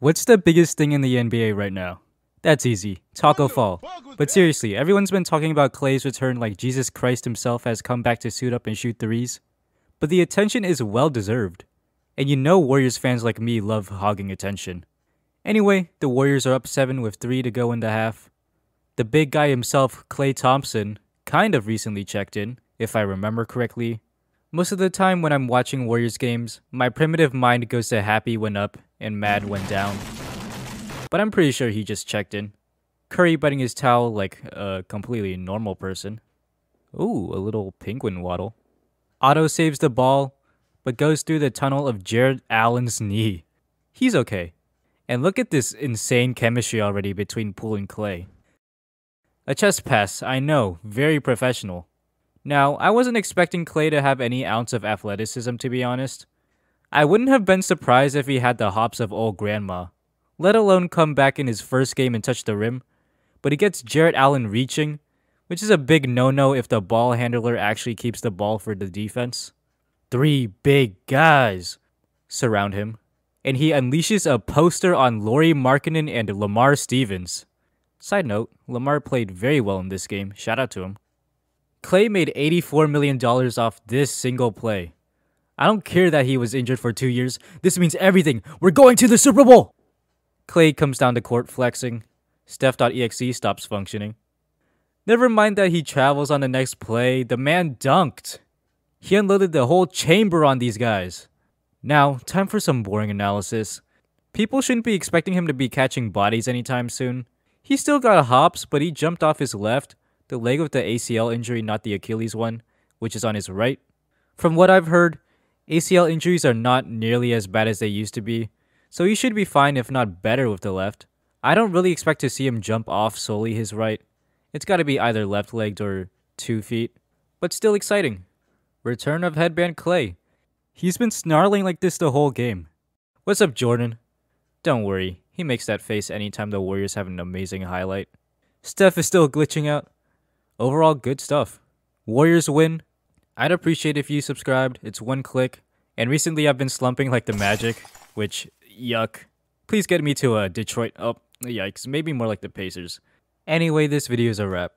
What's the biggest thing in the NBA right now? That's easy. Tacko Fall. But seriously, everyone's been talking about Klay's return like Jesus Christ himself has come back to suit up and shoot threes. But the attention is well deserved. And you know Warriors fans like me love hogging attention. Anyway, the Warriors are up 7 with 3 to go in the half. The big guy himself, Klay Thompson, kind of recently checked in, if I remember correctly. Most of the time when I'm watching Warriors games, my primitive mind goes to happy when up and mad went down. But I'm pretty sure he just checked in. Curry biting his towel like a completely normal person. Ooh, a little penguin waddle. Otto saves the ball, but goes through the tunnel of Jarrett Allen's knee. He's okay. And look at this insane chemistry already between Poole and Klay. A chest pass, I know, very professional. Now, I wasn't expecting Klay to have any ounce of athleticism, to be honest. I wouldn't have been surprised if he had the hops of old grandma, let alone come back in his first game and touch the rim. But he gets Jarrett Allen reaching, which is a big no no if the ball handler actually keeps the ball for the defense. Three big guys surround him, and he unleashes a poster on Lauri Markkanen and Lamar Stevens. Side note, Lamar played very well in this game. Shout out to him. Klay made $84 million off this single play. I don't care that he was injured for two years. This means everything. We're going to the Super Bowl! Klay comes down to court flexing. Steph.exe stops functioning. Never mind that he travels on the next play, the man dunked. He unloaded the whole chamber on these guys. Now, time for some boring analysis. People shouldn't be expecting him to be catching bodies anytime soon. He still got a hops, but he jumped off his left, the leg with the ACL injury, not the Achilles one, which is on his right. From what I've heard, ACL injuries are not nearly as bad as they used to be, so he should be fine if not better with the left. I don't really expect to see him jump off solely his right. It's gotta be either left legged or two feet. But still exciting. Return of Headband Klay. He's been snarling like this the whole game. What's up, Jordan? Don't worry, he makes that face anytime the Warriors have an amazing highlight. Steph is still glitching out. Overall, good stuff. Warriors win. I'd appreciate if you subscribed. It's one click. And recently I've been slumping like the Magic, which, yuck. Please get me to a uh, Detroit. Oh, yikes. Maybe more like the Pacers. Anyway, this video is a wrap.